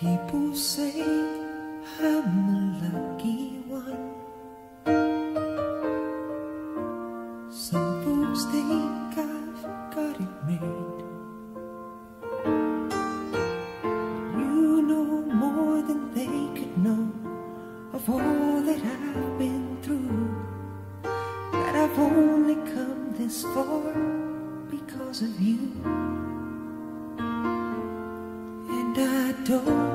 People say I'm a lucky one. Some folks think I've got it made. You know more than they could know of all that I've been through. That I've only come this far because of you. And I don't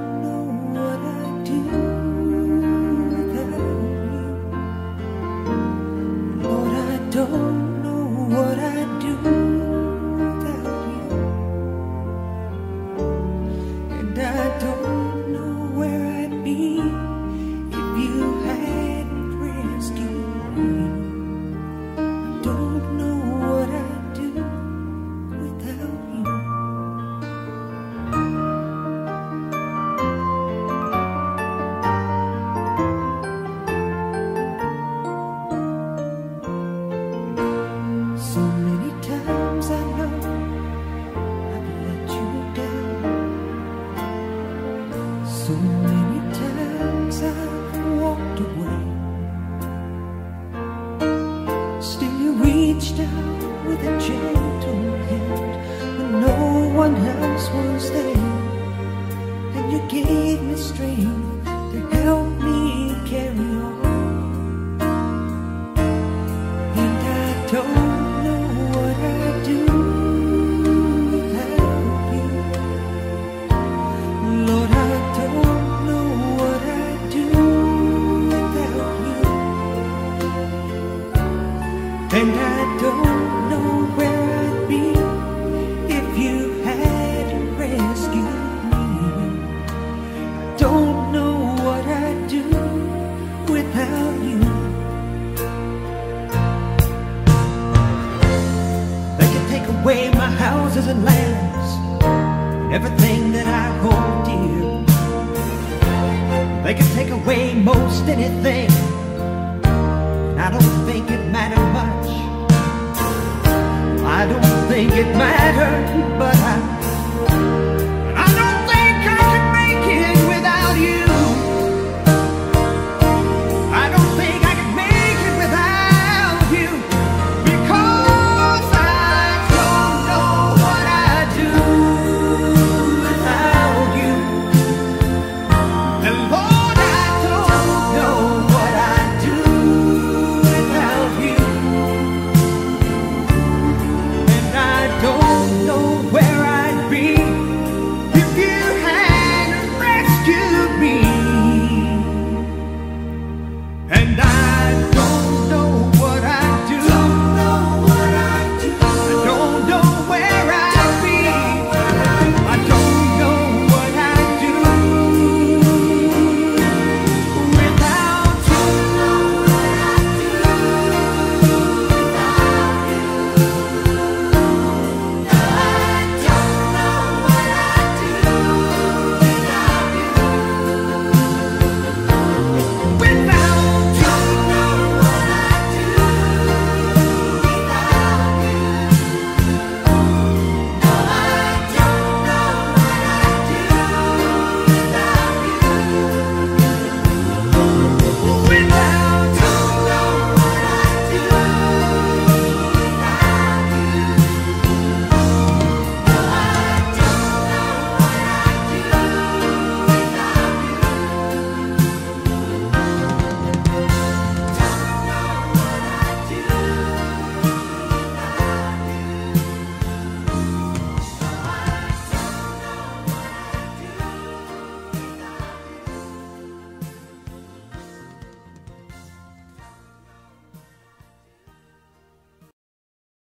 Still you reached out with a gentle hand when no one else was there. And you gave me strength to help me carry on. Away my houses and lands, and everything that I hold dear. They can take away most anything, and I don't think it mattered much. I don't think it mattered, but